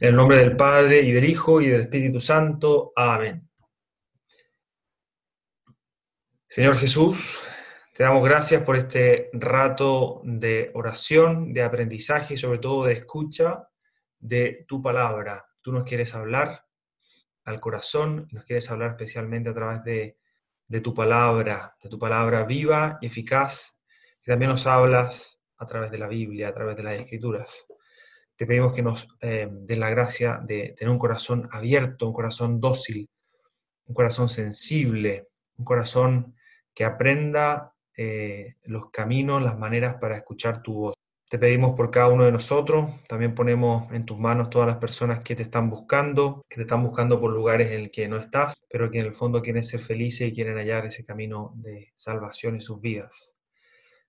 En el nombre del Padre y del Hijo y del Espíritu Santo. Amén. Señor Jesús, te damos gracias por este rato de oración, de aprendizaje y sobre todo de escucha de tu palabra. Tú nos quieres hablar al corazón, nos quieres hablar especialmente a través de, de tu palabra, de tu palabra viva y eficaz, que también nos hablas a través de la Biblia, a través de las Escrituras te pedimos que nos eh, den la gracia de tener un corazón abierto, un corazón dócil, un corazón sensible, un corazón que aprenda eh, los caminos, las maneras para escuchar tu voz. Te pedimos por cada uno de nosotros, también ponemos en tus manos todas las personas que te están buscando, que te están buscando por lugares en el que no estás, pero que en el fondo quieren ser felices y quieren hallar ese camino de salvación en sus vidas.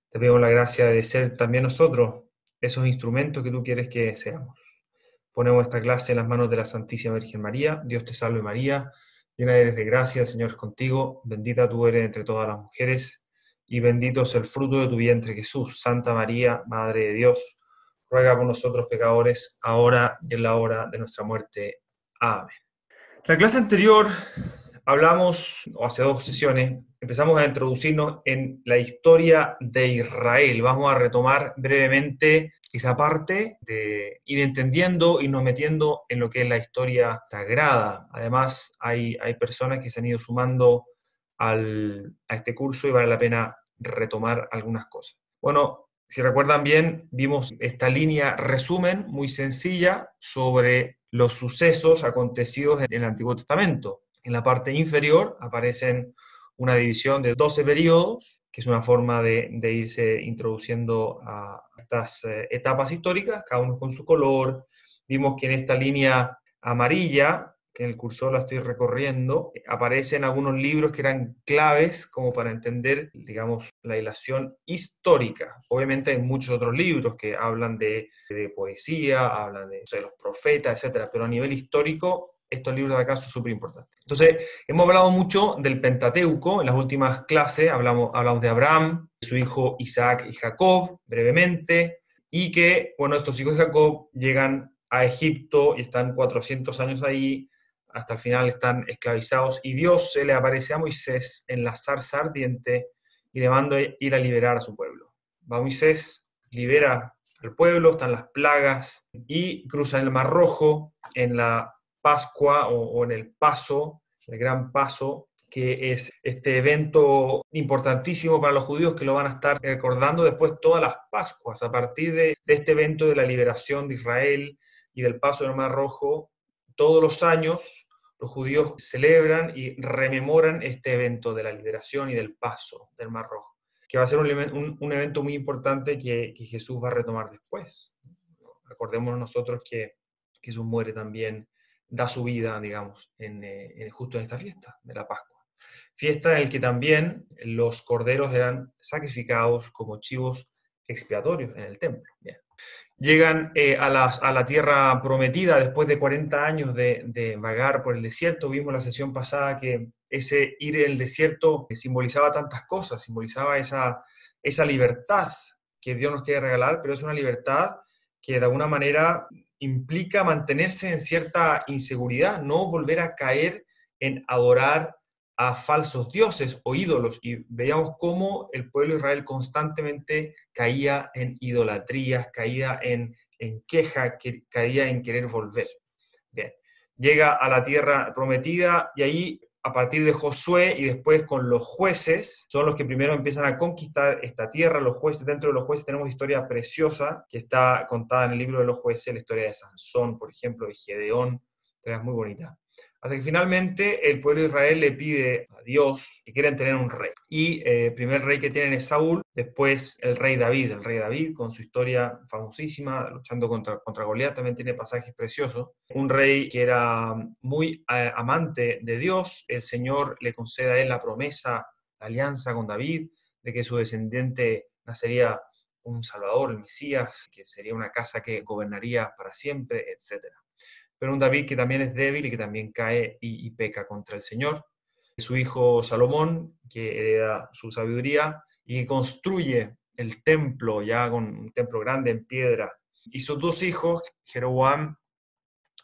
Te pedimos la gracia de ser también nosotros esos instrumentos que tú quieres que seamos. Ponemos esta clase en las manos de la Santísima Virgen María. Dios te salve María, llena eres de gracia, Señor es contigo, bendita tú eres entre todas las mujeres, y bendito es el fruto de tu vientre Jesús. Santa María, Madre de Dios, ruega por nosotros pecadores, ahora y en la hora de nuestra muerte. Amén. La clase anterior hablamos, o hace dos sesiones, empezamos a introducirnos en la historia de Israel. Vamos a retomar brevemente esa parte de ir entendiendo, irnos metiendo en lo que es la historia sagrada. Además, hay, hay personas que se han ido sumando al, a este curso y vale la pena retomar algunas cosas. Bueno, si recuerdan bien, vimos esta línea resumen muy sencilla sobre los sucesos acontecidos en el Antiguo Testamento. En la parte inferior aparecen una división de 12 periodos, que es una forma de, irse introduciendo a estas eh, etapas históricas, cada uno con su color. Vimos que en esta línea amarilla, que en el cursor la estoy recorriendo, aparecen algunos libros que eran claves como para entender, digamos, la ilación histórica. Obviamente hay muchos otros libros que hablan de, poesía, hablan de, de los profetas, etc. Pero a nivel histórico estos libros de acá son súper importantes. Entonces, hemos hablado mucho del Pentateuco en las últimas clases, hablamos, hablamos de Abraham, su hijo Isaac y Jacob, brevemente, y que, bueno, estos hijos de Jacob llegan a Egipto y están 400 años ahí, hasta el final están esclavizados, y Dios se le aparece a Moisés en la zarza ardiente y le manda ir a liberar a su pueblo. Va Moisés, libera al pueblo, están las plagas, y cruzan el Mar Rojo en la Pascua o, en el Paso, el Gran Paso, que es este evento importantísimo para los judíos que lo van a estar recordando después todas las Pascuas. A partir de, este evento de la liberación de Israel y del paso del Mar Rojo, todos los años los judíos celebran y rememoran este evento de la liberación y del paso del Mar Rojo, que va a ser un, evento muy importante que, Jesús va a retomar después. Recordemos nosotros que Jesús muere también da su vida, digamos, eh, en, justo en esta fiesta de la Pascua. Fiesta en la que también los corderos eran sacrificados como chivos expiatorios en el templo. Llegan eh, a, la, a, la, tierra prometida después de 40 años de, vagar por el desierto. Vimos la sesión pasada que ese ir en el desierto simbolizaba tantas cosas, simbolizaba esa, esa libertad que Dios nos quiere regalar, pero es una libertad que de alguna manera implica mantenerse en cierta inseguridad, no volver a caer en adorar a falsos dioses o ídolos. Y veíamos cómo el pueblo de Israel constantemente caía en idolatrías, caía en, en queja, que, caía en querer volver. Bien, llega a la tierra prometida y ahí a partir de Josué y después con los jueces, son los que primero empiezan a conquistar esta tierra. Los jueces, dentro de los jueces tenemos historia preciosa que está contada en el libro de los jueces, la historia de Sansón, por ejemplo, de Gedeón, historia muy bonita. Hasta que finalmente el pueblo de Israel le pide a Dios que quieren tener un rey. Y eh, el primer rey que tienen es Saúl, después el rey David. El rey David, con su historia famosísima, luchando contra, contra Goliat, también tiene pasajes preciosos. Un rey que era muy eh, amante de Dios. El Señor le concede a él la promesa, la alianza con David, de que su descendiente nacería un Salvador, el Mesías, que sería una casa que gobernaría para siempre, etcétera pero un David que también es débil y que también cae y, peca contra el Señor. Su hijo Salomón, que hereda su sabiduría y construye el templo, ya con un templo grande en piedra. Y sus dos hijos, Jeroboam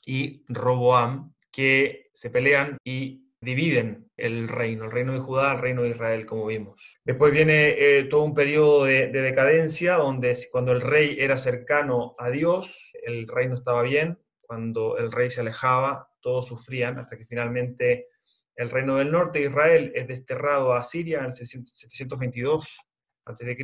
y Roboam, que se pelean y dividen el reino, el reino de Judá, el reino de Israel, como vimos. Después viene eh, todo un periodo de, decadencia, donde cuando el rey era cercano a Dios, el reino estaba bien, cuando el rey se alejaba, todos sufrían, hasta que finalmente el reino del norte de Israel es desterrado a Siria en el 722 a.C.,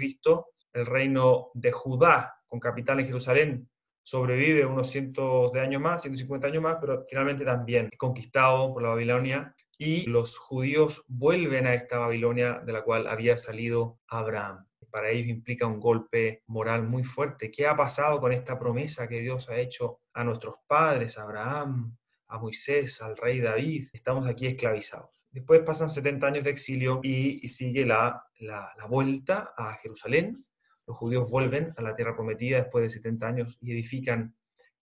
el reino de Judá, con capital en Jerusalén, sobrevive unos cientos de años más, 150 años más, pero finalmente también conquistado por la Babilonia y los judíos vuelven a esta Babilonia de la cual había salido Abraham. Para ellos implica un golpe moral muy fuerte. ¿Qué ha pasado con esta promesa que Dios ha hecho a nuestros padres, a Abraham, a Moisés, al rey David? Estamos aquí esclavizados. Después pasan 70 años de exilio y, sigue la, la, la vuelta a Jerusalén, los judíos vuelven a la tierra prometida después de 70 años y edifican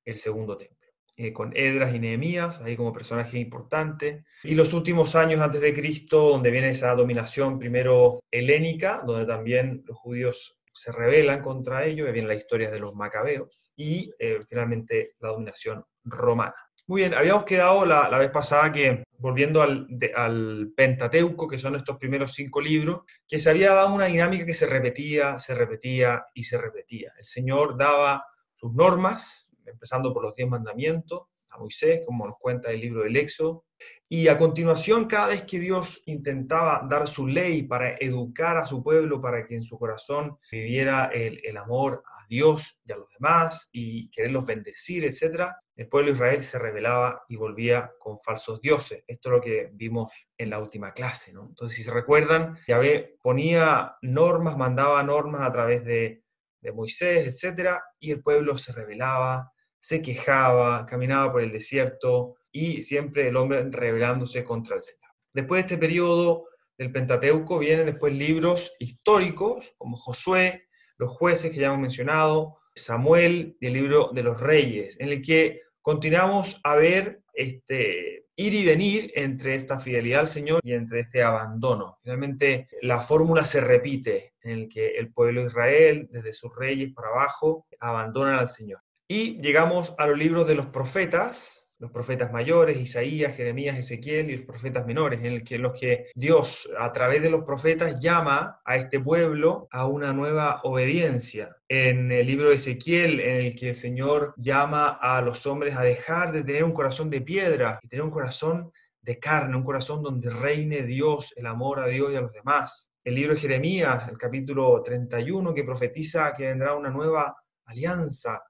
el segundo templo. Eh, con Edras y Nehemías, ahí como personaje importante. Y los últimos años antes de Cristo, donde viene esa dominación primero helénica, donde también los judíos se rebelan contra ellos, y viene la historia de los macabeos, y eh, finalmente la dominación romana. Muy bien, habíamos quedado la, vez pasada que, volviendo al, al, Pentateuco, que son estos primeros cinco libros, que se había dado una dinámica que se repetía, se repetía y se repetía. El Señor daba sus normas, empezando por los diez mandamientos, a Moisés, como nos cuenta el libro del Éxodo. Y a continuación, cada vez que Dios intentaba dar su ley para educar a su pueblo, para que en su corazón viviera el, el amor a Dios y a los demás y quererlos bendecir, etc., el pueblo de Israel se rebelaba y volvía con falsos dioses. Esto es lo que vimos en la última clase. ¿no? Entonces, si se recuerdan, Yahvé ponía normas, mandaba normas a través de, de Moisés, etc., y el pueblo se rebelaba, se quejaba, caminaba por el desierto y siempre el hombre rebelándose contra el Señor. Después de este periodo del Pentateuco vienen después libros históricos como Josué, los jueces que ya hemos mencionado, Samuel y el libro de los reyes, en el que continuamos a ver este ir y venir entre esta fidelidad al Señor y entre este abandono. Finalmente, la fórmula se repite en el que el pueblo de Israel, desde sus reyes para abajo, abandonan al Señor. Y llegamos a los libros de los profetas, los profetas mayores, Isaías, Jeremías, Ezequiel y los profetas menores, en, que, los que Dios a través de los profetas llama a este pueblo a una nueva obediencia. En el libro de Ezequiel, en el que el Señor llama a los hombres a dejar de tener un corazón de piedra y tener un corazón de carne, un corazón donde reine Dios, el amor a Dios y a los demás. El libro de Jeremías, el capítulo 31, que profetiza que vendrá una nueva alianza,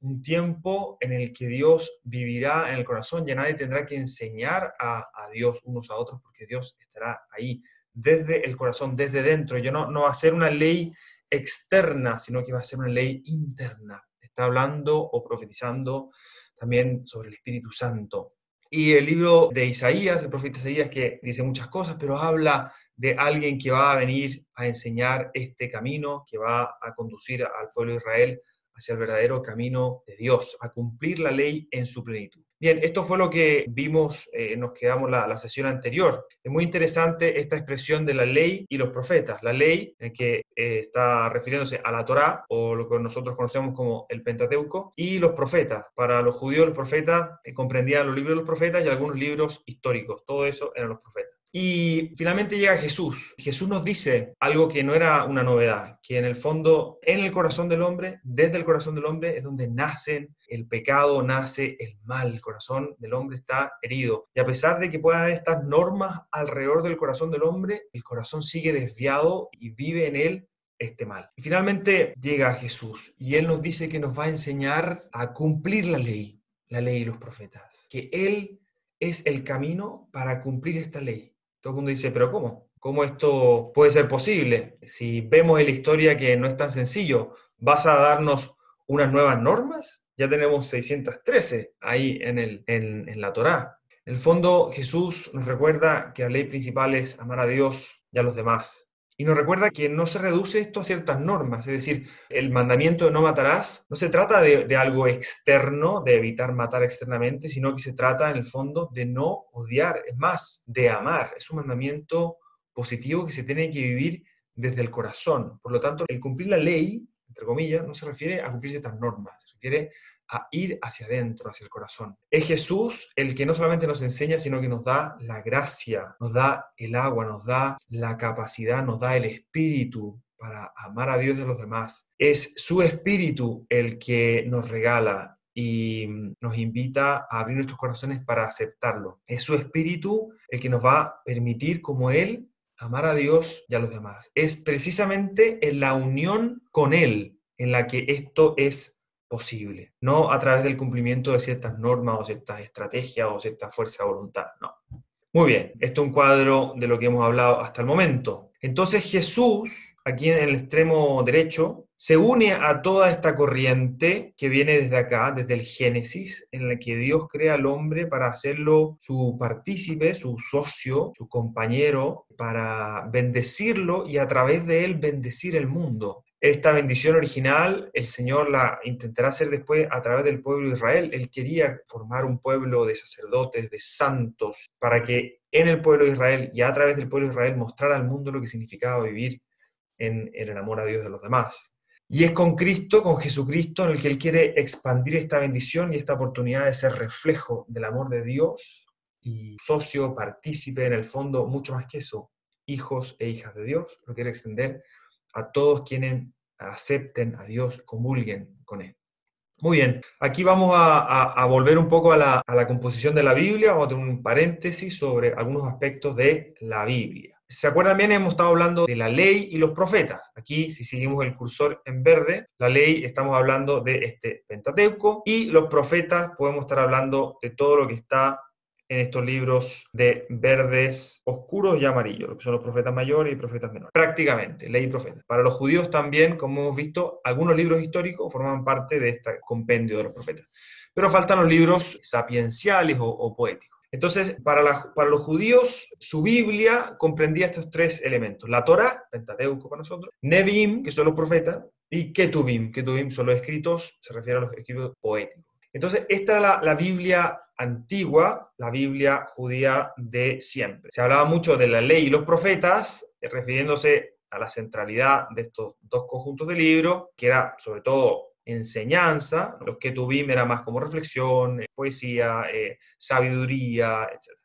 un tiempo en el que Dios vivirá en el corazón, ya nadie tendrá que enseñar a, Dios unos a otros, porque Dios estará ahí, desde el corazón, desde dentro. Ya no, no va a ser una ley externa, sino que va a ser una ley interna. Está hablando o profetizando también sobre el Espíritu Santo. Y el libro de Isaías, el profeta Isaías, que dice muchas cosas, pero habla de alguien que va a venir a enseñar este camino, que va a conducir al pueblo de Israel hacia el verdadero camino de Dios, a cumplir la ley en su plenitud. Bien, esto fue lo que vimos, eh, nos quedamos la, la, sesión anterior. Es muy interesante esta expresión de la ley y los profetas. La ley, en que eh, está refiriéndose a la Torá, o lo que nosotros conocemos como el Pentateuco, y los profetas. Para los judíos, los profetas eh, comprendían los libros de los profetas y algunos libros históricos. Todo eso eran los profetas. Y finalmente llega Jesús. Jesús nos dice algo que no era una novedad, que en el fondo, en el corazón del hombre, desde el corazón del hombre, es donde nace el pecado, nace el mal. El corazón del hombre está herido. Y a pesar de que puedan haber estas normas alrededor del corazón del hombre, el corazón sigue desviado y vive en él este mal. Y finalmente llega Jesús y Él nos dice que nos va a enseñar a cumplir la ley, la ley y los profetas, que Él es el camino para cumplir esta ley. Todo el mundo dice, pero ¿cómo? ¿Cómo esto puede ser posible? Si vemos en la historia que no es tan sencillo, ¿vas a darnos unas nuevas normas? Ya tenemos 613 ahí en, el, en, la Torá. En el fondo, Jesús nos recuerda que la ley principal es amar a Dios y a los demás. Y nos recuerda que no se reduce esto a ciertas normas, es decir, el mandamiento de no matarás no se trata de, algo externo, de evitar matar externamente, sino que se trata en el fondo de no odiar, es más, de amar. Es un mandamiento positivo que se tiene que vivir desde el corazón. Por lo tanto, el cumplir la ley, entre comillas, no se refiere a cumplir estas normas, se refiere a ir hacia adentro, hacia el corazón. Es Jesús el que no solamente nos enseña, sino que nos da la gracia, nos da el agua, nos da la capacidad, nos da el espíritu para amar a Dios y a los demás. Es su espíritu el que nos regala y nos invita a abrir nuestros corazones para aceptarlo. Es su espíritu el que nos va a permitir, como Él, amar a Dios y a los demás. Es precisamente en la unión con Él en la que esto es posible, no a través del cumplimiento de ciertas normas o ciertas estrategias o cierta fuerza de voluntad, no. Muy bien, esto es un cuadro de lo que hemos hablado hasta el momento. Entonces Jesús, aquí en el extremo derecho, se une a toda esta corriente que viene desde acá, desde el Génesis, en la que Dios crea al hombre para hacerlo su partícipe, su socio, su compañero, para bendecirlo y a través de él bendecir el mundo. Esta bendición original el Señor la intentará hacer después a través del pueblo de Israel. Él quería formar un pueblo de sacerdotes, de santos, para que en el pueblo de Israel y a través del pueblo de Israel mostrara al mundo lo que significaba vivir en, el amor a Dios de los demás. Y es con Cristo, con Jesucristo, en el que Él quiere expandir esta bendición y esta oportunidad de ser reflejo del amor de Dios y socio, partícipe, en el fondo, mucho más que eso, hijos e hijas de Dios, lo quiere extender a todos quienes acepten a Dios, comulguen con Él. Muy bien, aquí vamos a, volver un poco a la, a la, composición de la Biblia, vamos a tener un paréntesis sobre algunos aspectos de la Biblia. ¿Se acuerdan bien? Hemos estado hablando de la ley y los profetas. Aquí, si seguimos el cursor en verde, la ley estamos hablando de este Pentateuco y los profetas podemos estar hablando de todo lo que está en estos libros de verdes oscuros y amarillos, lo que son los profetas mayores y profetas menores. Prácticamente, ley y profetas. Para los judíos también, como hemos visto, algunos libros históricos forman parte de este compendio de los profetas. Pero faltan los libros sapienciales o, poéticos. Entonces, para, los judíos, su Biblia comprendía estos tres elementos. La Torah, Pentateuco para nosotros, Nevi'im, que son los profetas, y Ketuvim. Ketuvim son los escritos, se refiere a los escritos poéticos. Entonces, esta era la, Biblia antigua, la Biblia judía de siempre. Se hablaba mucho de la ley y los profetas, eh, refiriéndose a la centralidad de estos dos conjuntos de libros, que era sobre todo enseñanza, los que tuvimos era más como reflexión, eh, poesía, eh, sabiduría, etc.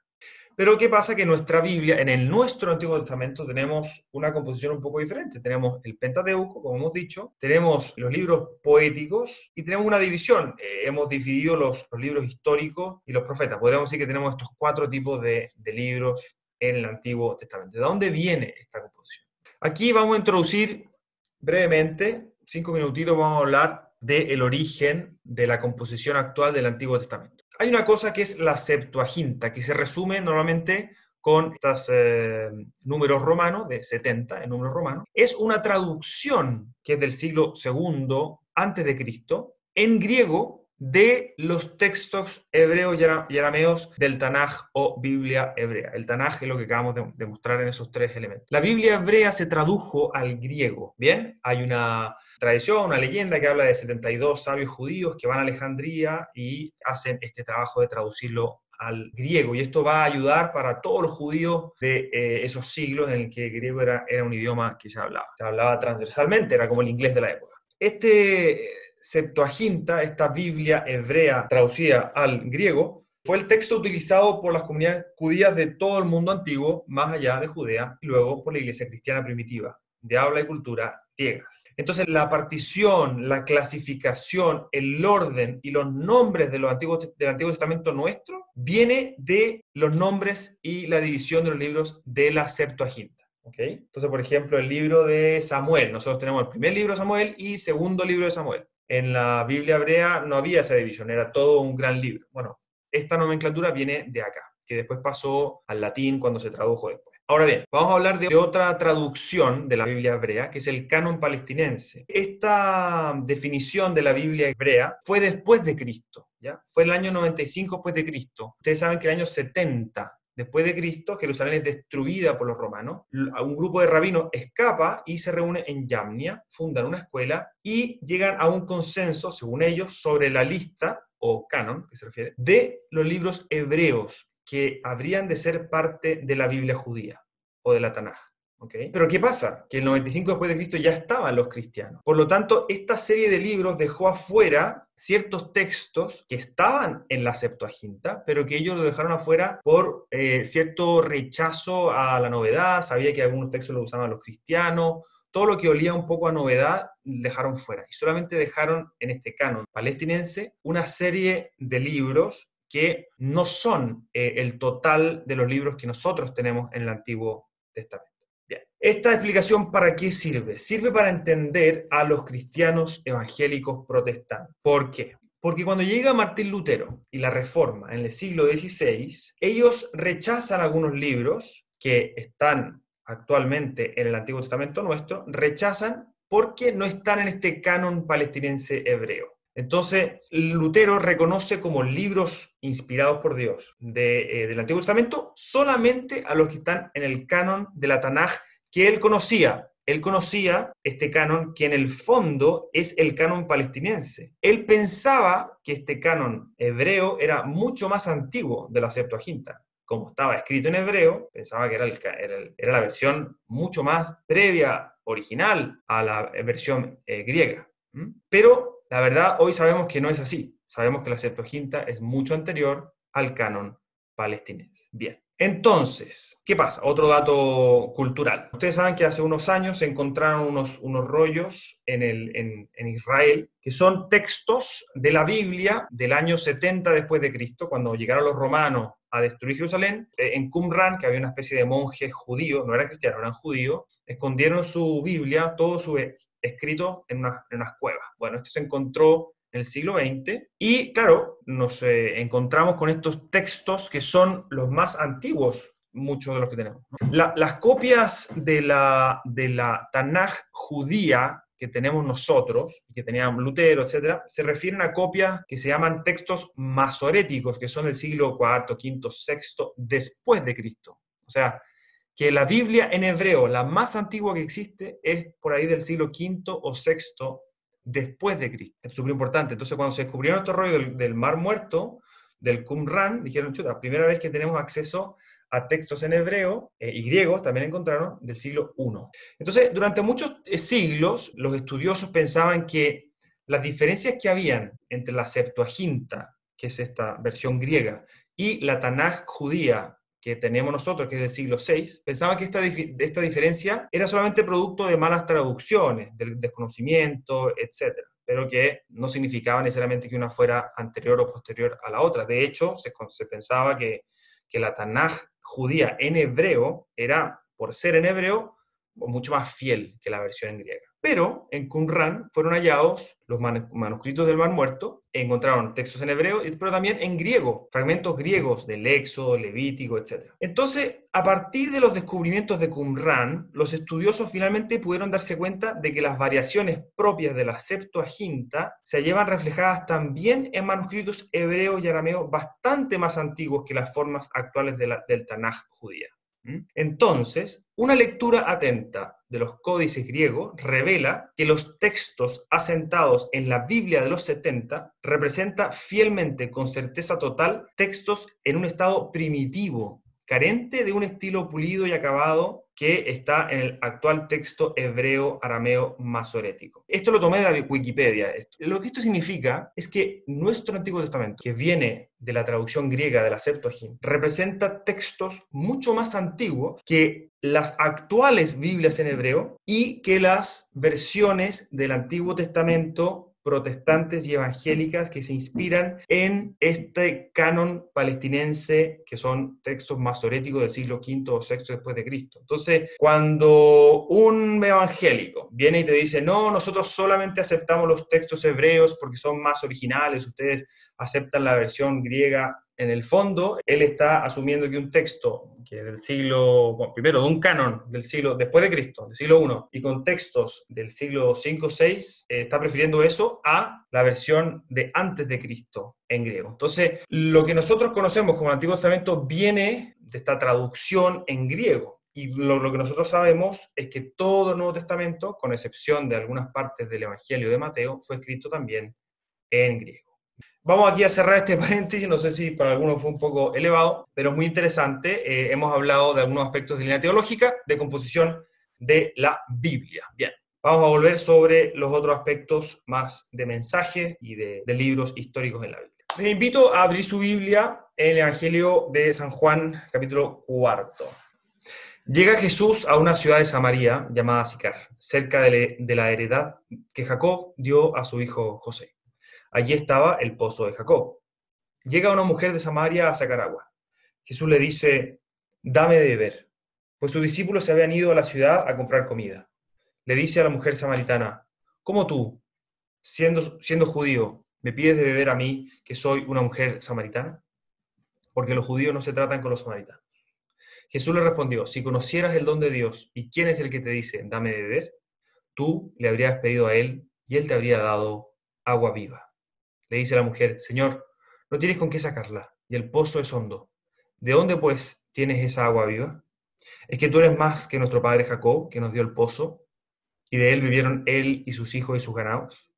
Pero ¿qué pasa? Que nuestra Biblia, en el nuestro Antiguo Testamento, tenemos una composición un poco diferente. Tenemos el Pentateuco, como hemos dicho, tenemos los libros poéticos y tenemos una división. Eh, hemos dividido los, libros históricos y los profetas. Podríamos decir que tenemos estos cuatro tipos de, de libros en el Antiguo Testamento. ¿De dónde viene esta composición? Aquí vamos a introducir brevemente, cinco minutitos, vamos a hablar del origen de la composición actual del Antiguo Testamento hay una cosa que es la Septuaginta, que se resume normalmente con estos eh, números romanos, de 70 en números romanos. Es una traducción que es del siglo II antes de Cristo, en griego, de los textos hebreos y arameos del Tanaj o Biblia hebrea. El Tanaj es lo que acabamos de mostrar en esos tres elementos. La Biblia hebrea se tradujo al griego, ¿bien? Hay una tradición, una leyenda que habla de 72 sabios judíos que van a Alejandría y hacen este trabajo de traducirlo al griego. Y esto va a ayudar para todos los judíos de eh, esos siglos en el que el griego era, era un idioma que se hablaba. Se hablaba transversalmente, era como el inglés de la época. Este Septuaginta, esta Biblia hebrea traducida al griego, fue el texto utilizado por las comunidades judías de todo el mundo antiguo, más allá de Judea, y luego por la iglesia cristiana primitiva, de habla y cultura griegas. Entonces, la partición, la clasificación, el orden y los nombres de los antiguos, del Antiguo Testamento nuestro viene de los nombres y la división de los libros de la Septuaginta. Entonces, por ejemplo, el libro de Samuel, nosotros tenemos el primer libro de Samuel y segundo libro de Samuel en la Biblia hebrea no había esa división, era todo un gran libro. Bueno, esta nomenclatura viene de acá, que después pasó al latín cuando se tradujo después. Ahora bien, vamos a hablar de otra traducción de la Biblia hebrea, que es el canon palestinense. Esta definición de la Biblia hebrea fue después de Cristo, ¿ya? Fue el año 95 después de Cristo. Ustedes saben que el año 70 Después de Cristo, Jerusalén es destruida por los romanos. Un grupo de rabinos escapa y se reúne en Yamnia, fundan una escuela y llegan a un consenso, según ellos, sobre la lista, o canon, que se refiere, de los libros hebreos que habrían de ser parte de la Biblia judía o de la Tanaj. Pero ¿qué pasa? Que el 95 después de Cristo ya estaban los cristianos. Por lo tanto, esta serie de libros dejó afuera ciertos textos que estaban en la Septuaginta, pero que ellos lo dejaron afuera por eh, cierto rechazo a la novedad, sabía que algunos textos lo usaban los cristianos, todo lo que olía un poco a novedad dejaron fuera y solamente dejaron en este canon palestinense una serie de libros que no son eh, el total de los libros que nosotros tenemos en el Antiguo Testamento. ¿Esta explicación para qué sirve? Sirve para entender a los cristianos evangélicos protestantes. ¿Por qué? Porque cuando llega Martín Lutero y la Reforma en el siglo XVI, ellos rechazan algunos libros que están actualmente en el Antiguo Testamento nuestro, rechazan porque no están en este canon palestinense hebreo. Entonces, Lutero reconoce como libros inspirados por Dios eh, del Antiguo Testamento solamente a los que están en el canon de la Tanaj que él conocía. Él conocía este canon que en el fondo es el canon palestinense. Él pensaba que este canon hebreo era mucho más antiguo de la Septuaginta como estaba escrito en hebreo, pensaba que era, era, la versión mucho más previa, original a la versión eh, griega. Pero la verdad, hoy sabemos que no es así. Sabemos que la Septuaginta es mucho anterior al canon palestinense. Bien. Entonces, ¿qué pasa? Otro dato cultural. Ustedes saben que hace unos años se encontraron unos, unos rollos en, el, en, Israel que son textos de la Biblia del año 70 después de Cristo, cuando llegaron los romanos a destruir Jerusalén. Eh, en Qumran, que había una especie de monjes judíos, no eran cristianos, eran judíos, escondieron su Biblia, todo su escrito en, en unas cuevas. Bueno, esto se encontró en el siglo XX. Y claro, nos eh, encontramos con estos textos que son los más antiguos, muchos de los que tenemos. las copias de la, de la Tanaj judía que tenemos nosotros, que tenían Lutero, etcétera, se refieren a copias que se llaman textos masoréticos, que son del siglo IV, V, VI después de Cristo. O sea, que la Biblia en hebreo, la más antigua que existe, es por ahí del siglo V o VI después de Cristo. Es súper importante. Entonces, cuando se descubrieron estos rollos del, Mar Muerto, del Qumran, dijeron, chuta, primera vez que tenemos acceso a textos en hebreo eh, y griegos, también encontraron del siglo I. Entonces, durante muchos eh, siglos, los estudiosos pensaban que las diferencias que habían entre la Septuaginta, que es esta versión griega, y la Tanaj judía, que tenemos nosotros, que es del siglo VI, pensaban que esta, esta diferencia era solamente producto de malas traducciones, del desconocimiento, etc., pero que no significaba necesariamente que una fuera anterior o posterior a la otra. De hecho, se, se pensaba que, que la Tanaj judía en hebreo era, por ser en hebreo, mucho más fiel que la versión en griega. Pero en Qumran fueron hallados los manuscritos del Mar Muerto, encontraron textos en hebreo, pero también en griego, fragmentos griegos del Éxodo, Levítico, etc. Entonces, a partir de los descubrimientos de Qumran, los estudiosos finalmente pudieron darse cuenta de que las variaciones propias de la Septuaginta se llevan reflejadas también en manuscritos hebreos y arameos bastante más antiguos que las formas actuales del Tanaj judía. Entonces, una lectura atenta de los códices griegos revela que los textos asentados en la Biblia de los 70 representa fielmente, con certeza total, textos en un estado primitivo, carente de un estilo pulido y acabado que está en el actual texto hebreo arameo masorético. Esto lo tomé de la Wikipedia. Lo que esto significa es que nuestro Antiguo Testamento, que viene de la traducción griega de la Septuaginta, representa textos mucho más antiguos que las actuales Biblias en hebreo y que las versiones del Antiguo Testamento protestantes y evangélicas que se inspiran en este canon palestinense, que son textos masoréticos del siglo V o VI después de Cristo. Entonces, cuando un evangélico viene y te dice, no, nosotros solamente aceptamos los textos hebreos porque son más originales, ustedes aceptan la versión griega, en el fondo, él está asumiendo que un texto que del siglo, primero, de un canon del siglo, después de Cristo, del siglo I, y con textos del siglo 5 6, eh, está prefiriendo eso a la versión de antes de Cristo en griego. Entonces, lo que nosotros conocemos como el Antiguo Testamento viene de esta traducción en griego. Y lo, lo, que nosotros sabemos es que todo el Nuevo Testamento, con excepción de algunas partes del Evangelio de Mateo, fue escrito también en griego. Vamos aquí a cerrar este paréntesis, no sé si para algunos fue un poco elevado, pero muy interesante. Eh, hemos hablado de algunos aspectos de línea teológica, de composición de la Biblia. Bien, vamos a volver sobre los otros aspectos más de mensaje y de, de libros históricos en la Biblia. Les invito a abrir su Biblia en el Evangelio de San Juan, capítulo cuarto. Llega Jesús a una ciudad de Samaria llamada Sicar, cerca de, la heredad que Jacob dio a su hijo José. Allí estaba el pozo de Jacob. Llega una mujer de Samaria a sacar agua. Jesús le dice, dame de beber, pues sus discípulos se habían ido a la ciudad a comprar comida. Le dice a la mujer samaritana, ¿cómo tú, siendo, siendo judío, me pides de beber a mí, que soy una mujer samaritana? Porque los judíos no se tratan con los samaritanos. Jesús le respondió, si conocieras el don de Dios y quién es el que te dice, dame de beber, tú le habrías pedido a él y él te habría dado agua viva. Le dice la mujer, Señor, no tienes con qué sacarla y el pozo es hondo. ¿De dónde pues tienes esa agua viva? ¿Es que tú eres más que nuestro padre Jacob, que nos dio el pozo, y de él vivieron él y sus hijos y sus ganados?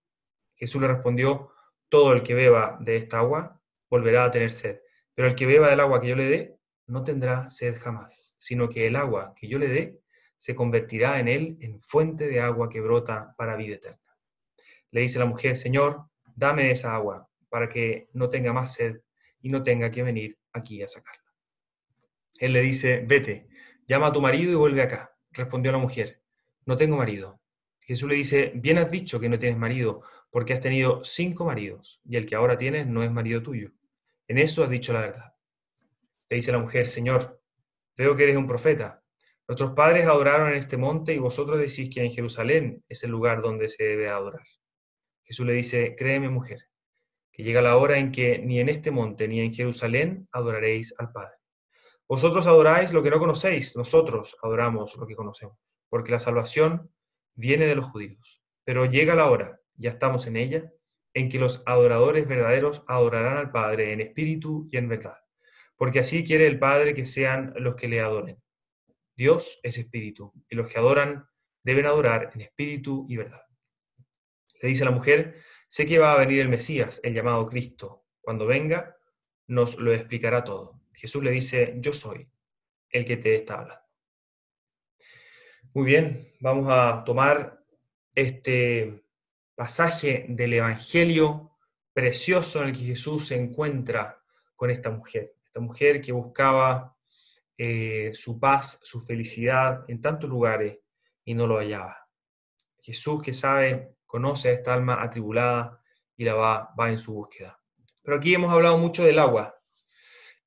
Jesús le respondió, todo el que beba de esta agua volverá a tener sed, pero el que beba del agua que yo le dé no tendrá sed jamás, sino que el agua que yo le dé se convertirá en él en fuente de agua que brota para vida eterna. Le dice la mujer, Señor, dame esa agua para que no tenga más sed y no tenga que venir aquí a sacarla. Él le dice, vete, llama a tu marido y vuelve acá. Respondió la mujer, no tengo marido. Jesús le dice, bien has dicho que no tienes marido, porque has tenido cinco maridos, y el que ahora tienes no es marido tuyo. En eso has dicho la verdad. Le dice la mujer, Señor, veo que eres un profeta. Nuestros padres adoraron en este monte y vosotros decís que en Jerusalén es el lugar donde se debe adorar. Jesús le dice, créeme mujer, que llega la hora en que ni en este monte ni en Jerusalén adoraréis al Padre. Vosotros adoráis lo que no conocéis, nosotros adoramos lo que conocemos, porque la salvación viene de los judíos. Pero llega la hora, ya estamos en ella, en que los adoradores verdaderos adorarán al Padre en espíritu y en verdad porque así quiere el Padre que sean los que le adoren. Dios es espíritu, y los que adoran deben adorar en espíritu y verdad. Le dice la mujer, sé que va a venir el Mesías, el llamado Cristo. Cuando venga, nos lo explicará todo. Jesús le dice, yo soy el que te está hablando. Muy bien, vamos a tomar este pasaje del Evangelio precioso en el que Jesús se encuentra con esta mujer mujer que buscaba eh, su paz, su felicidad en tantos lugares y no lo hallaba. Jesús que sabe, conoce a esta alma atribulada y la va, va en su búsqueda. Pero aquí hemos hablado mucho del agua.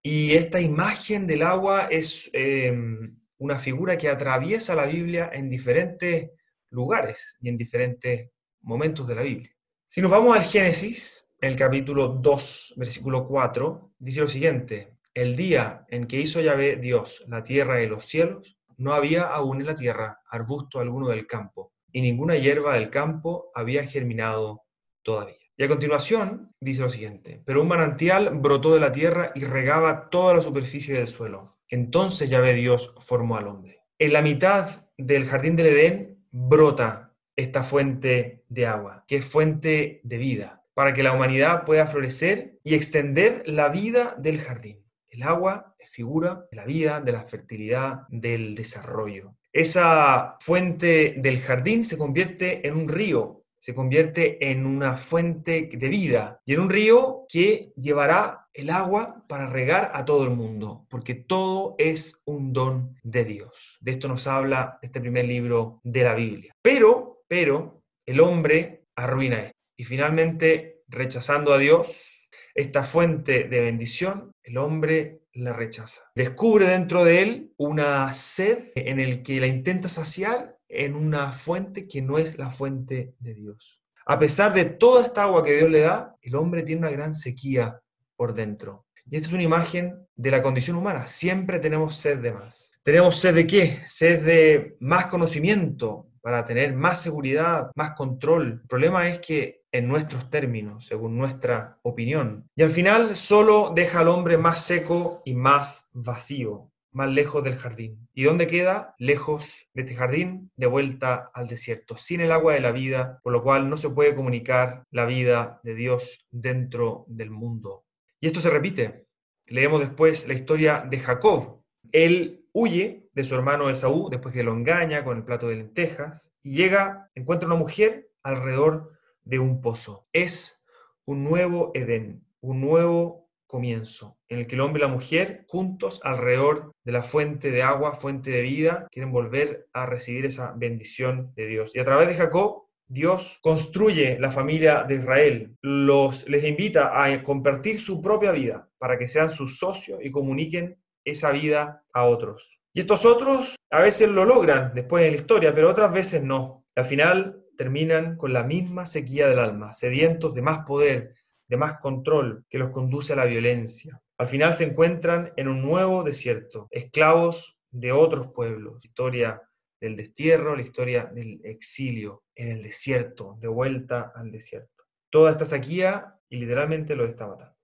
Y esta imagen del agua es em, una figura que atraviesa la Biblia en diferentes lugares y en diferentes momentos de la Biblia. Si nos vamos al Génesis, el capítulo 2, versículo 4, dice lo siguiente, el día en que hizo Yahvé Dios la tierra y los cielos, no había aún en la tierra arbusto alguno del campo, y ninguna hierba del campo había germinado todavía. Y a continuación dice lo siguiente, pero un manantial brotó de la tierra y regaba toda la superficie del suelo. Entonces Yahvé Dios formó al hombre. En la mitad del jardín del Edén brota esta fuente de agua, que es fuente de vida, para que la humanidad pueda florecer y extender la vida del jardín. El agua es figura de la vida, de la fertilidad, del desarrollo. Esa fuente del jardín se convierte en un río, se convierte en una fuente de vida y en un río que llevará el agua para regar a todo el mundo, porque todo es un don de Dios. De esto nos habla este primer libro de la Biblia. Pero, pero, el hombre arruina esto. Y finalmente, rechazando a Dios, esta fuente de bendición, el hombre la rechaza. Descubre dentro de él una sed en el que la intenta saciar en una fuente que no es la fuente de Dios. A pesar de toda esta agua que Dios le da, el hombre tiene una gran sequía por dentro. Y esta es una imagen de la condición humana. Siempre tenemos sed de más. ¿Tenemos sed de qué? Sed de más conocimiento para tener más seguridad, más control. El problema es que en nuestros términos, según nuestra opinión. Y al final solo deja al hombre más seco y más vacío. más lejos del jardín. ¿Y dónde queda? Lejos de este jardín, de vuelta al desierto, sin el agua de la vida, por lo cual no se puede comunicar la vida de Dios dentro del mundo. Y esto se repite. Leemos después la historia de Jacob. Él huye de su hermano Esaú después que lo engaña con el plato de lentejas y llega, encuentra una mujer alrededor de un pozo. Es un nuevo Edén, un nuevo comienzo, en el que el hombre y la mujer, juntos alrededor de la fuente de agua, fuente de vida, quieren volver a recibir esa bendición de Dios. Y a través de Jacob, Dios construye la familia de Israel, los, les invita a compartir su propia vida para que sean sus socios y comuniquen esa vida a otros. Y estos otros a veces lo logran después de la historia, pero otras veces no. Al final terminan con la misma sequía del alma, sedientos de más poder, de más control que los conduce a la violencia. Al final se encuentran en un nuevo desierto, esclavos de otros pueblos. Historia del destierro, la historia del exilio en el desierto, de vuelta al desierto. Toda esta sequía y literalmente lo está matando.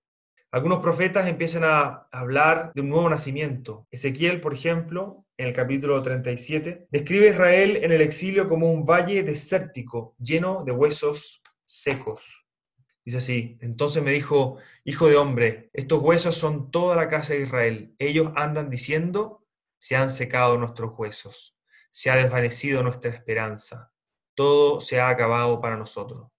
Algunos profetas empiezan a hablar de un nuevo nacimiento. Ezequiel, por ejemplo, en el capítulo 37, describe a Israel en el exilio como un valle desértico lleno de huesos secos. Dice así, entonces me dijo, hijo de hombre, estos huesos son toda la casa de Israel. Ellos andan diciendo, se han secado nuestros huesos, se ha desvanecido nuestra esperanza, todo se ha acabado para nosotros.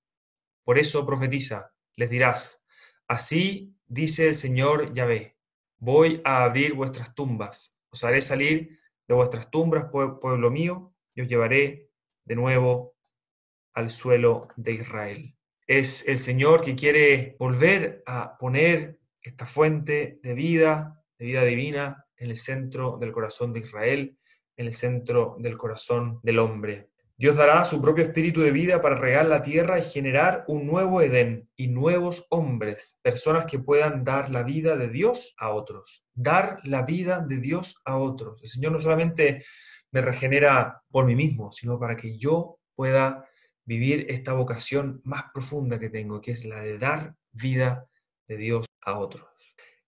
Por eso profetiza, les dirás, así dice el Señor Yahvé, voy a abrir vuestras tumbas, os haré salir de vuestras tumbas, pueblo mío, y os llevaré de nuevo al suelo de Israel. Es el Señor que quiere volver a poner esta fuente de vida, de vida divina, en el centro del corazón de Israel, en el centro del corazón del hombre. Dios dará su propio espíritu de vida para regar la tierra y generar un nuevo Edén y nuevos hombres, personas que puedan dar la vida de Dios a otros. Dar la vida de Dios a otros. El Señor no solamente me regenera por mí mismo, sino para que yo pueda vivir esta vocación más profunda que tengo, que es la de dar vida de Dios a otros.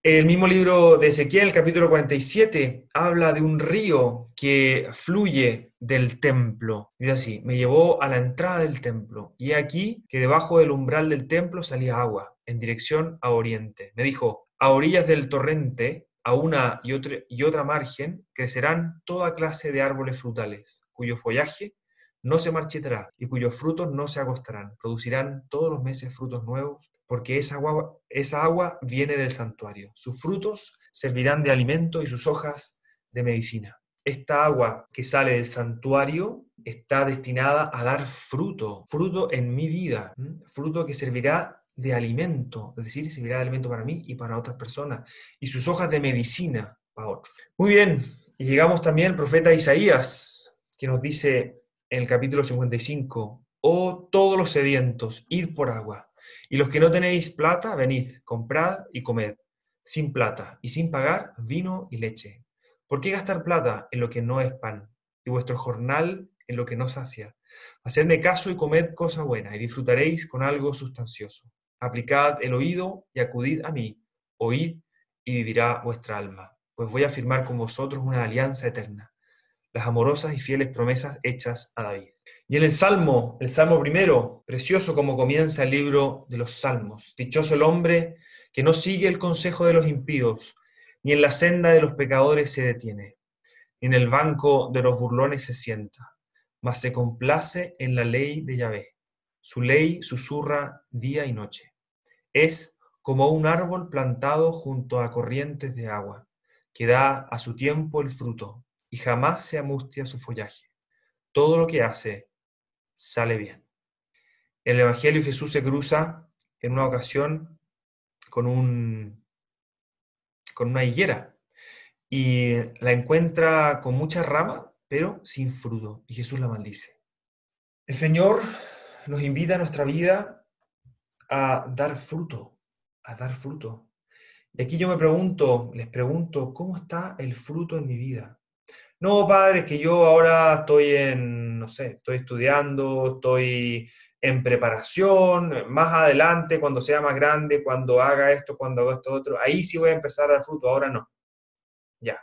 El mismo libro de Ezequiel, el capítulo 47, habla de un río que fluye del templo. Dice así, me llevó a la entrada del templo y aquí que debajo del umbral del templo salía agua en dirección a oriente. Me dijo, a orillas del torrente, a una y otra, y otra margen, crecerán toda clase de árboles frutales, cuyo follaje no se marchitará y cuyos frutos no se agostarán. Producirán todos los meses frutos nuevos, porque esa agua, esa agua viene del santuario. Sus frutos servirán de alimento y sus hojas de medicina. Esta agua que sale del santuario está destinada a dar fruto, fruto en mi vida, fruto que servirá de alimento, es decir, servirá de alimento para mí y para otras personas, y sus hojas de medicina para otros. Muy bien, y llegamos también al profeta Isaías, que nos dice, en el capítulo 55, oh todos los sedientos, id por agua, y los que no tenéis plata, venid, comprad y comed, sin plata y sin pagar vino y leche. ¿Por qué gastar plata en lo que no es pan, y vuestro jornal en lo que no sacia? Hacedme caso y comed cosa buena, y disfrutaréis con algo sustancioso. Aplicad el oído y acudid a mí, oíd y vivirá vuestra alma, pues voy a firmar con vosotros una alianza eterna las amorosas y fieles promesas hechas a David. Y el Salmo, el Salmo primero, precioso como comienza el libro de los Salmos. Dichoso el hombre que no sigue el consejo de los impíos, ni en la senda de los pecadores se detiene, ni en el banco de los burlones se sienta, mas se complace en la ley de Yahvé. Su ley susurra día y noche. Es como un árbol plantado junto a corrientes de agua, que da a su tiempo el fruto y jamás se amustia su follaje. Todo lo que hace sale bien. En el Evangelio Jesús se cruza en una ocasión con, un, con una higuera y la encuentra con mucha rama, pero sin fruto, y Jesús la maldice. El Señor nos invita a nuestra vida a dar fruto, a dar fruto. Y aquí yo me pregunto, les pregunto, ¿cómo está el fruto en mi vida? No, padre, es que yo ahora estoy en, no sé, estoy estudiando, estoy en preparación, más adelante, cuando sea más grande, cuando haga esto, cuando haga esto otro, ahí sí voy a empezar a dar fruto, ahora no. Ya.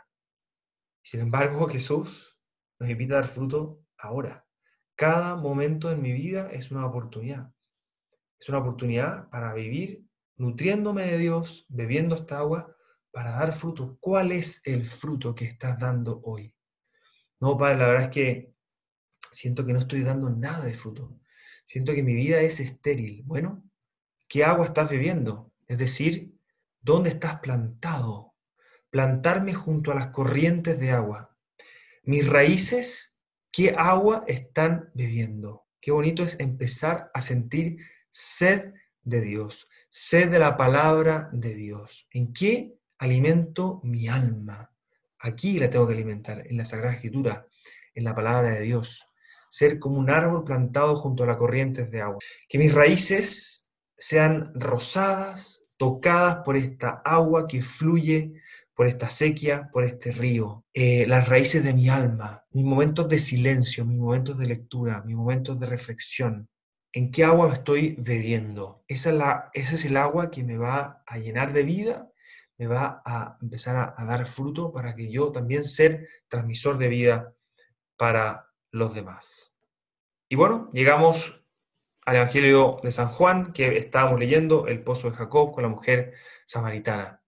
Sin embargo, Jesús nos invita a dar fruto ahora. Cada momento en mi vida es una oportunidad. Es una oportunidad para vivir nutriéndome de Dios, bebiendo esta agua, para dar fruto. ¿Cuál es el fruto que estás dando hoy? No, Padre, la verdad es que siento que no estoy dando nada de fruto. Siento que mi vida es estéril. Bueno, ¿qué agua estás bebiendo? Es decir, ¿dónde estás plantado? Plantarme junto a las corrientes de agua. Mis raíces, ¿qué agua están bebiendo? Qué bonito es empezar a sentir sed de Dios, sed de la palabra de Dios. ¿En qué alimento mi alma? Aquí la tengo que alimentar, en la Sagrada Escritura, en la palabra de Dios. Ser como un árbol plantado junto a las corrientes de agua. Que mis raíces sean rosadas, tocadas por esta agua que fluye, por esta sequía, por este río. Eh, las raíces de mi alma, mis momentos de silencio, mis momentos de lectura, mis momentos de reflexión. ¿En qué agua estoy bebiendo? Esa es la, ese es el agua que me va a llenar de vida me va a empezar a, dar fruto para que yo también ser transmisor de vida para los demás. Y bueno, llegamos al Evangelio de San Juan, que estábamos leyendo, el pozo de Jacob con la mujer samaritana.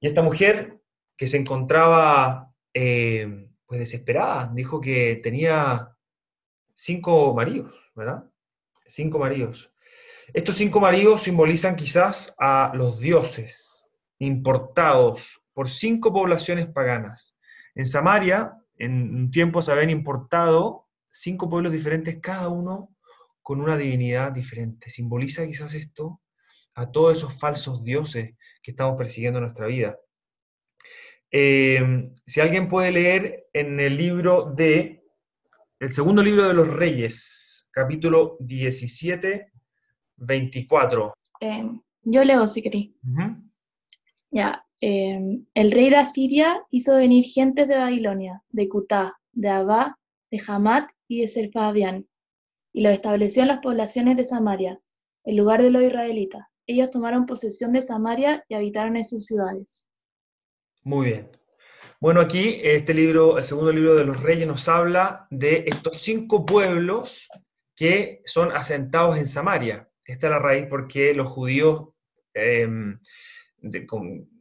Y esta mujer que se encontraba eh, pues desesperada, dijo que tenía cinco maridos, ¿verdad? Cinco maridos. Estos cinco maridos simbolizan quizás a los dioses, importados por cinco poblaciones paganas. En Samaria, en un tiempo se habían importado cinco pueblos diferentes, cada uno con una divinidad diferente. Simboliza quizás esto a todos esos falsos dioses que estamos persiguiendo en nuestra vida. Eh, si alguien puede leer en el libro de, el segundo libro de los Reyes, capítulo 17, 24. Eh, yo leo si queréis. Ya, em, el rey de Asiria hizo venir gentes de Babilonia, de Cutá, de Abá, de Hamat y de Serfadián, y los estableció en las poblaciones de Samaria, el lugar de los israelitas. Ellos tomaron posesión de Samaria y habitaron en sus ciudades. Muy bien. Bueno, aquí este libro, el segundo libro de los reyes, nos habla de estos cinco pueblos que son asentados en Samaria. Esta es la raíz porque los judíos em, de,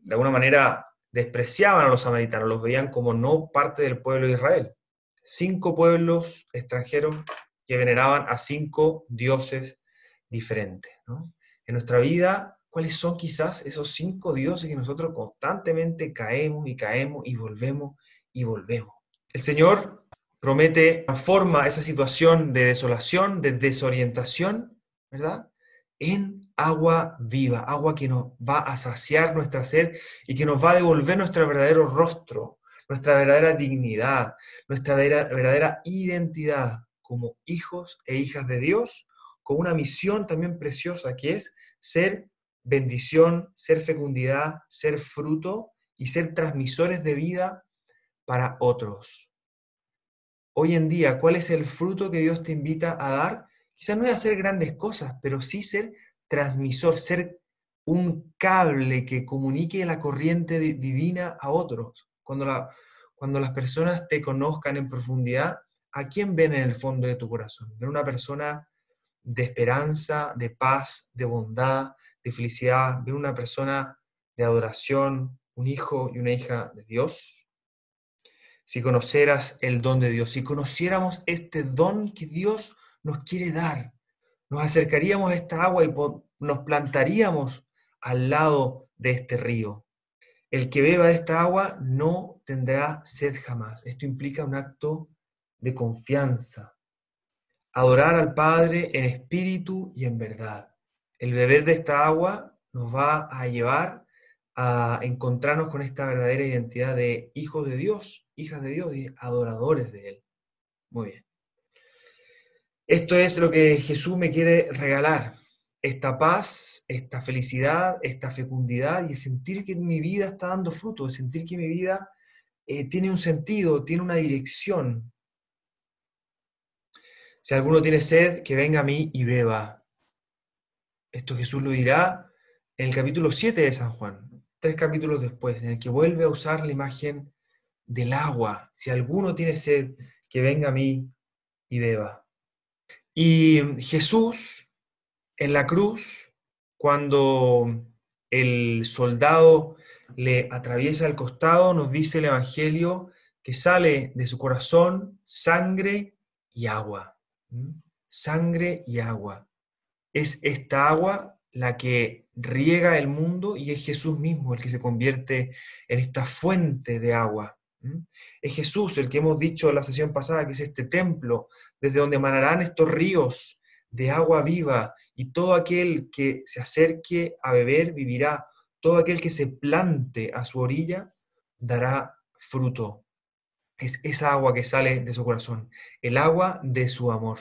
alguna manera despreciaban a los samaritanos, los veían como no parte del pueblo de Israel. Cinco pueblos extranjeros que veneraban a cinco dioses diferentes. En nuestra vida, ¿cuáles son quizás esos cinco dioses que nosotros constantemente caemos y caemos y volvemos y volvemos? El Señor promete, transforma esa situación de desolación, de desorientación, ¿verdad? En agua viva, agua que nos va a saciar nuestra sed y que nos va a devolver nuestro verdadero rostro, nuestra verdadera dignidad, nuestra verdadera, identidad como hijos e hijas de Dios, con una misión también preciosa que es ser bendición, ser fecundidad, ser fruto y ser transmisores de vida para otros. Hoy en día, ¿cuál es el fruto que Dios te invita a dar? Quizás no es hacer grandes cosas, pero sí ser transmisor, ser un cable que comunique la corriente divina a otros. Cuando, la, cuando las personas te conozcan en profundidad, ¿a quién ven en el fondo de tu corazón? Ven una persona de esperanza, de paz, de bondad, de felicidad. Ven una persona de adoración, un hijo y una hija de Dios. Si conoceras el don de Dios, si conociéramos este don que Dios nos quiere dar, nos acercaríamos a esta agua y nos plantaríamos al lado de este río. El que beba de esta agua no tendrá sed jamás. Esto implica un acto de confianza. Adorar al Padre en espíritu y en verdad. El beber de esta agua nos va a llevar a encontrarnos con esta verdadera identidad de hijos de Dios, hijas de Dios y adoradores de Él. Muy bien. Esto es lo que Jesús me quiere regalar, esta paz, esta felicidad, esta fecundidad y sentir que mi vida está dando fruto, sentir que mi vida eh, tiene un sentido, tiene una dirección. Si alguno tiene sed, que venga a mí y beba. Esto Jesús lo dirá en el capítulo 7 de San Juan, tres capítulos después, en el que vuelve a usar la imagen del agua. Si alguno tiene sed, que venga a mí y beba. Y Jesús en la cruz, cuando el soldado le atraviesa el costado, nos dice el Evangelio que sale de su corazón sangre y agua. Sangre y agua. Es esta agua la que riega el mundo y es Jesús mismo el que se convierte en esta fuente de agua. Es Jesús el que hemos dicho en la sesión pasada, que es este templo, desde donde manarán estos ríos de agua viva, y todo aquel que se acerque a beber vivirá, todo aquel que se plante a su orilla dará fruto. Es esa agua que sale de su corazón, el agua de su amor.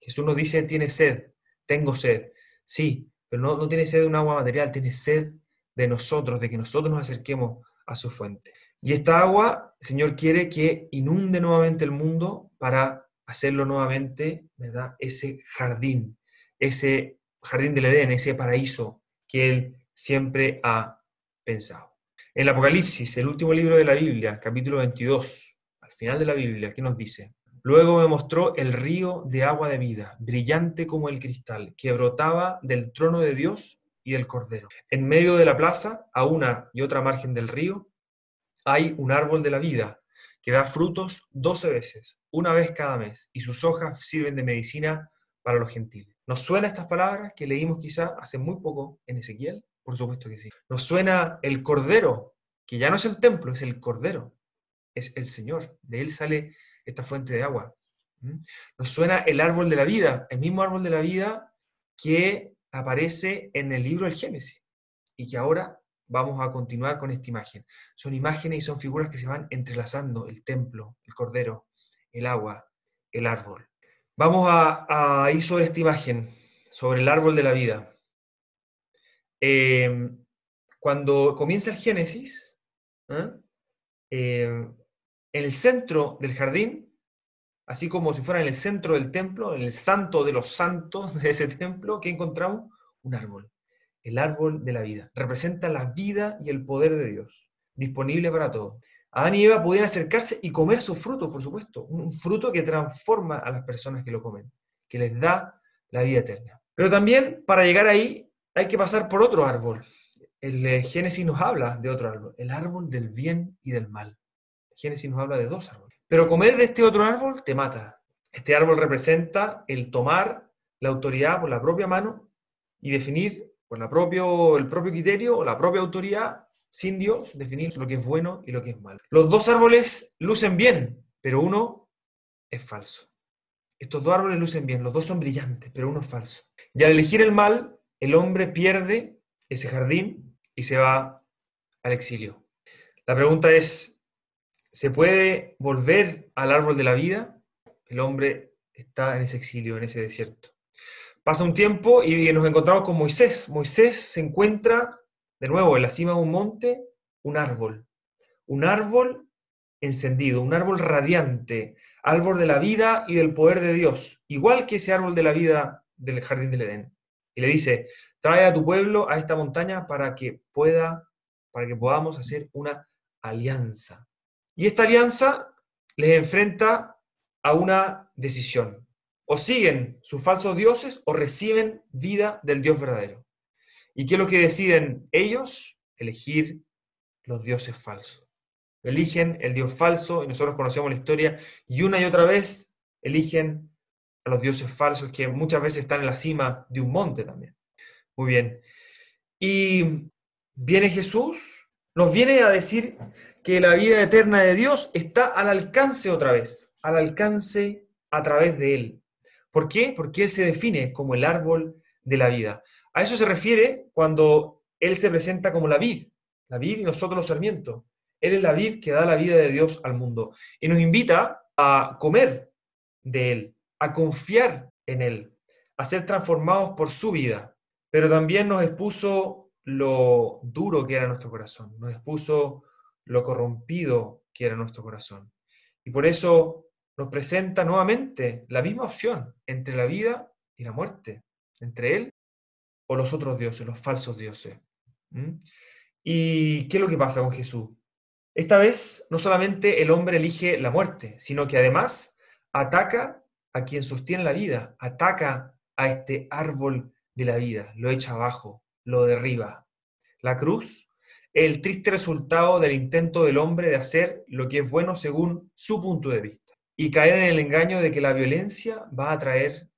Jesús nos dice, tiene sed, tengo sed. Sí, pero no, no tiene sed de un agua material, tiene sed de nosotros, de que nosotros nos acerquemos a su fuente. Y esta agua, el Señor quiere que inunde nuevamente el mundo para hacerlo nuevamente, ¿verdad? Ese jardín, ese jardín del Edén, ese paraíso que Él siempre ha pensado. En el Apocalipsis, el último libro de la Biblia, capítulo 22, al final de la Biblia, ¿qué nos dice? Luego me mostró el río de agua de vida, brillante como el cristal, que brotaba del trono de Dios y del Cordero. En medio de la plaza, a una y otra margen del río, hay un árbol de la vida que da frutos doce veces, una vez cada mes, y sus hojas sirven de medicina para los gentiles. ¿Nos suena estas palabras que leímos quizá hace muy poco en Ezequiel? Por supuesto que sí. Nos suena el Cordero, que ya no es el templo, es el Cordero, es el Señor. De él sale esta fuente de agua. Nos suena el árbol de la vida, el mismo árbol de la vida que aparece en el libro del Génesis y que ahora vamos a continuar con esta imagen. Son imágenes y son figuras que se van entrelazando, el templo, el cordero, el agua, el árbol. Vamos a, ir sobre esta imagen, sobre el árbol de la vida. Em, cuando comienza el Génesis, ¿eh? em, en el centro del jardín, así como si fuera en el centro del templo, en el santo de los santos de ese templo, ¿qué encontramos? Un árbol el árbol de la vida. Representa la vida y el poder de Dios, disponible para todos. Adán y Eva podían acercarse y comer su fruto, por supuesto, un fruto que transforma a las personas que lo comen, que les da la vida eterna. Pero también para llegar ahí hay que pasar por otro árbol. El eh, Génesis nos habla de otro árbol, el árbol del bien y del mal. El Génesis nos habla de dos árboles. Pero comer de este otro árbol te mata. Este árbol representa el tomar la autoridad por la propia mano y definir por la propio, el propio criterio o la propia autoridad, sin Dios, definir lo que es bueno y lo que es malo. Los dos árboles lucen bien, pero uno es falso. Estos dos árboles lucen bien, los dos son brillantes, pero uno es falso. Y al elegir el mal, el hombre pierde ese jardín y se va al exilio. La pregunta es, ¿se puede volver al árbol de la vida? El hombre está en ese exilio, en ese desierto. Pasa un tiempo y nos encontramos con Moisés. Moisés se encuentra de nuevo en la cima de un monte, un árbol. Un árbol encendido, un árbol radiante, árbol de la vida y del poder de Dios, igual que ese árbol de la vida del jardín del Edén. Y le dice, trae a tu pueblo a esta montaña para que pueda, para que podamos hacer una alianza. Y esta alianza les enfrenta a una decisión o siguen sus falsos dioses o reciben vida del Dios verdadero. ¿Y qué es lo que deciden ellos? Elegir los dioses falsos. Eligen el Dios falso y nosotros conocemos la historia y una y otra vez eligen a los dioses falsos que muchas veces están en la cima de un monte también. Muy bien. Y viene Jesús, nos viene a decir que la vida eterna de Dios está al alcance otra vez, al alcance a través de Él. ¿Por qué? Porque Él se define como el árbol de la vida. A eso se refiere cuando Él se presenta como la vid, la vid y nosotros los sarmientos. Él es la vid que da la vida de Dios al mundo y nos invita a comer de Él, a confiar en Él, a ser transformados por su vida. Pero también nos expuso lo duro que era nuestro corazón, nos expuso lo corrompido que era nuestro corazón. Y por eso nos presenta nuevamente la misma opción entre la vida y la muerte, entre Él o los otros dioses, los falsos dioses. ¿Y qué es lo que pasa con Jesús? Esta vez no solamente el hombre elige la muerte, sino que además ataca a quien sostiene la vida, ataca a este árbol de la vida, lo echa abajo, lo derriba. La cruz, el triste resultado del intento del hombre de hacer lo que es bueno según su punto de vista y caer en el engaño de que la violencia va a traer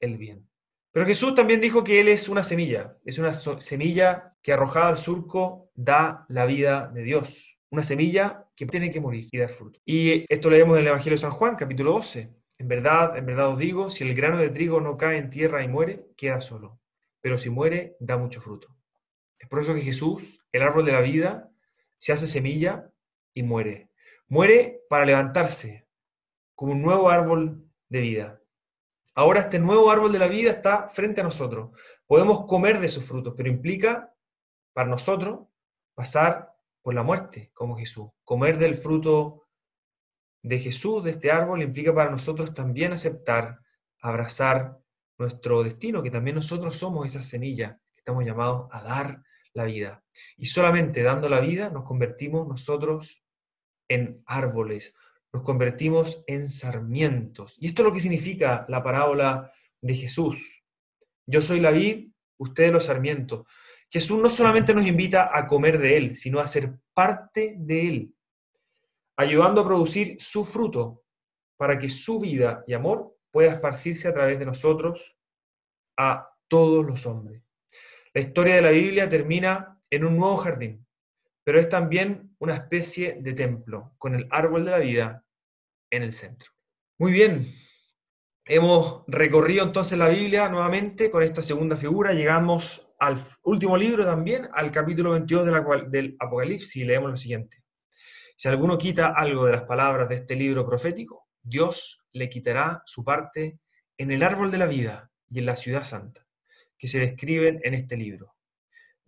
el bien. Pero Jesús también dijo que Él es una semilla, es una semilla que arrojada al surco da la vida de Dios, una semilla que tiene que morir y dar fruto. Y esto leemos en el Evangelio de San Juan, capítulo 12. En verdad, en verdad os digo, si el grano de trigo no cae en tierra y muere, queda solo, pero si muere, da mucho fruto. Es por eso que Jesús, el árbol de la vida, se hace semilla y muere. Muere para levantarse como un nuevo árbol de vida. Ahora este nuevo árbol de la vida está frente a nosotros. Podemos comer de sus frutos, pero implica para nosotros pasar por la muerte como Jesús. Comer del fruto de Jesús, de este árbol, implica para nosotros también aceptar, abrazar nuestro destino, que también nosotros somos esa semilla que estamos llamados a dar la vida. Y solamente dando la vida nos convertimos nosotros en árboles, nos convertimos en sarmientos. Y esto es lo que significa la parábola de Jesús. Yo soy la vid, ustedes los sarmientos. Jesús no solamente nos invita a comer de Él, sino a ser parte de Él, ayudando a producir su fruto para que su vida y amor pueda esparcirse a través de nosotros a todos los hombres. La historia de la Biblia termina en un nuevo jardín, pero es también una especie de templo, con el árbol de la vida en el centro. Muy bien, hemos recorrido entonces la Biblia nuevamente con esta segunda figura, llegamos al último libro también, al capítulo 22 del Apocalipsis, y leemos lo siguiente. Si alguno quita algo de las palabras de este libro profético, Dios le quitará su parte en el árbol de la vida y en la ciudad santa, que se describen en este libro.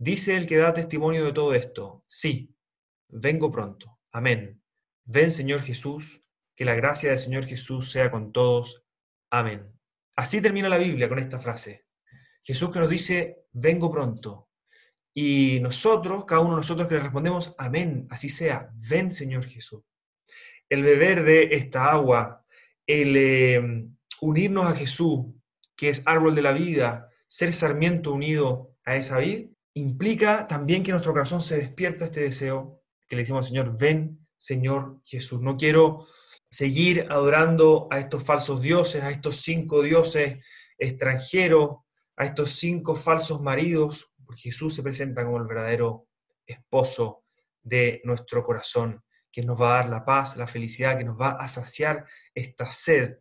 Dice el que da testimonio de todo esto, sí, vengo pronto. Amén. Ven Señor Jesús, que la gracia del Señor Jesús sea con todos. Amén. Así termina la Biblia con esta frase. Jesús que nos dice, vengo pronto. Y nosotros, cada uno de nosotros que le respondemos, amén, así sea, ven Señor Jesús. El beber de esta agua, el eh, unirnos a Jesús, que es árbol de la vida, ser sarmiento unido a esa vid, implica también que nuestro corazón se despierta este deseo que le decimos al Señor, ven Señor Jesús. No quiero seguir adorando a estos falsos dioses, a estos cinco dioses extranjeros, a estos cinco falsos maridos, porque Jesús se presenta como el verdadero esposo de nuestro corazón, que nos va a dar la paz, la felicidad, que nos va a saciar esta sed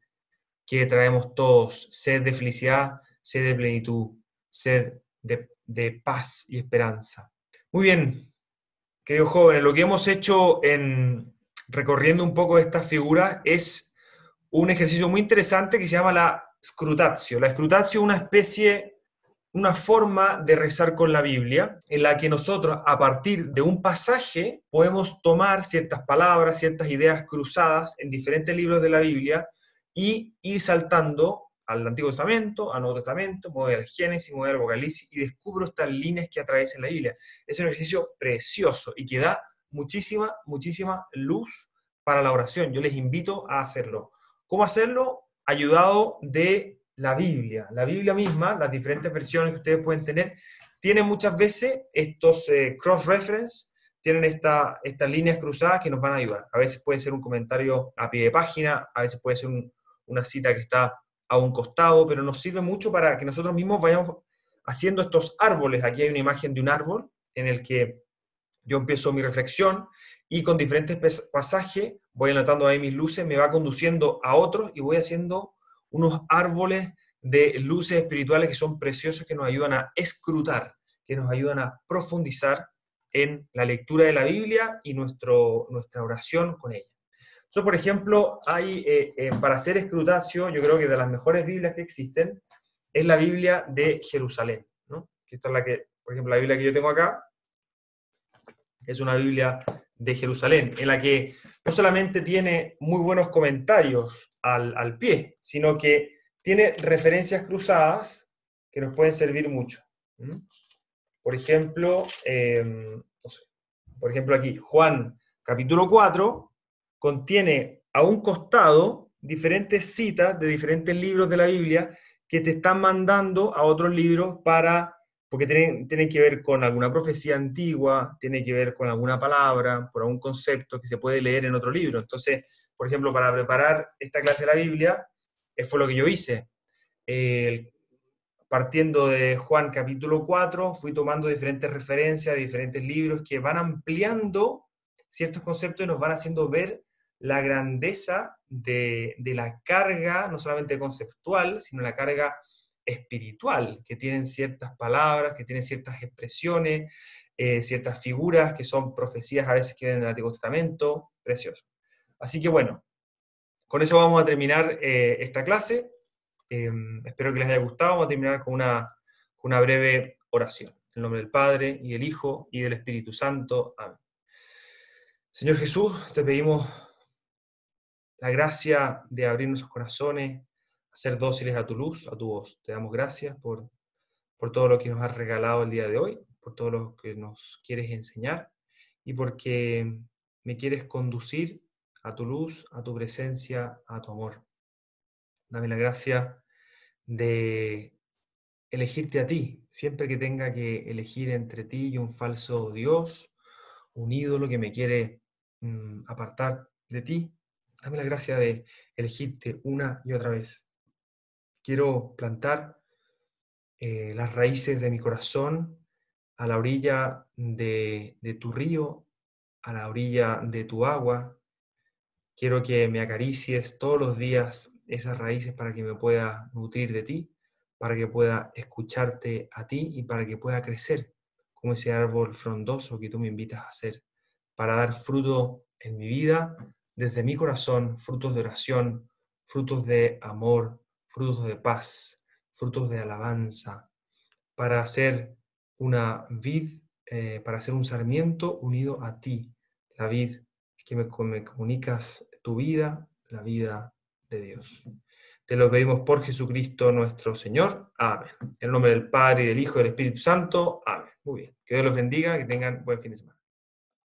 que traemos todos, sed de felicidad, sed de plenitud, sed de, paz y esperanza. Muy bien, queridos jóvenes, lo que hemos hecho en recorriendo un poco esta figura es un ejercicio muy interesante que se llama la scrutatio. La scrutatio es una especie, una forma de rezar con la Biblia, en la que nosotros, a partir de un pasaje, podemos tomar ciertas palabras, ciertas ideas cruzadas en diferentes libros de la Biblia y ir saltando al Antiguo Testamento, al Nuevo Testamento, voy al Génesis, voy al Apocalipsis y descubro estas líneas que atraviesan la Biblia. Es un ejercicio precioso y que da muchísima, muchísima luz para la oración. Yo les invito a hacerlo. ¿Cómo hacerlo? Ayudado de la Biblia. La Biblia misma, las diferentes versiones que ustedes pueden tener, tienen muchas veces estos eh, cross-reference, tienen esta, estas líneas cruzadas que nos van a ayudar. A veces puede ser un comentario a pie de página, a veces puede ser una cita que está a un costado, pero nos sirve mucho para que nosotros mismos vayamos haciendo estos árboles. Aquí hay una imagen de un árbol en el que yo empiezo mi reflexión y con diferentes pasajes voy anotando ahí mis luces, me va conduciendo a otros y voy haciendo unos árboles de luces espirituales que son preciosos, que nos ayudan a escrutar, que nos ayudan a profundizar en la lectura de la Biblia y nuestro, nuestra oración con ella. Por ejemplo, hay, eh, eh, para hacer escrutacio, yo creo que de las mejores Biblias que existen, es la Biblia de Jerusalén, ¿no? Esta es la que, por ejemplo, la Biblia que yo tengo acá, es una Biblia de Jerusalén, en la que no solamente tiene muy buenos comentarios al, pie, sino que tiene referencias cruzadas que nos pueden servir mucho. Por ejemplo, em, por ejemplo aquí, Juan capítulo 4, contiene a un costado diferentes citas de diferentes libros de la Biblia que te están mandando a otros libros para, porque tienen, tienen que ver con alguna profecía antigua, tiene que ver con alguna palabra, por algún concepto que se puede leer en otro libro. Entonces, por ejemplo, para preparar esta clase de la Biblia, eh, fue lo que yo hice. partiendo de Juan capítulo 4, fui tomando diferentes referencias de diferentes libros que van ampliando ciertos conceptos y nos van haciendo ver la grandeza de, la carga, no solamente conceptual, sino la carga espiritual, que tienen ciertas palabras, que tienen ciertas expresiones, eh, ciertas figuras que son profecías a veces que vienen del Antiguo Testamento, precioso. Así que bueno, con eso vamos a terminar eh, esta clase. Em, espero que les haya gustado. Vamos a terminar con una, con una breve oración. En nombre del Padre, y del Hijo, y del Espíritu Santo. Amén. Señor Jesús, te pedimos la gracia de abrir nuestros corazones, ser dóciles a tu luz, a tu voz. Te damos gracias por, por todo lo que nos has regalado el día de hoy, por todo lo que nos quieres enseñar y porque me quieres conducir a tu luz, a tu presencia, a tu amor. Dame la gracia de elegirte a ti, siempre que tenga que elegir entre ti y un falso Dios, un ídolo que me quiere mm, apartar de ti. Dame la gracia de elegirte una y otra vez. Quiero plantar eh, las raíces de mi corazón a la orilla de, de tu río, a la orilla de tu agua. Quiero que me acaricies todos los días esas raíces para que me pueda nutrir de ti, para que pueda escucharte a ti y para que pueda crecer como ese árbol frondoso que tú me invitas a hacer, para dar fruto en mi vida desde mi corazón frutos de oración, frutos de amor, frutos de paz, frutos de alabanza, para hacer una vid, eh, para hacer un sarmiento unido a ti, la vid que me, comunicas tu vida, la vida de Dios. Te lo pedimos por Jesucristo nuestro Señor. Amén. En el nombre del Padre, y del Hijo y del Espíritu Santo. Amén. Muy bien. Que Dios los bendiga, que tengan buen fin de semana.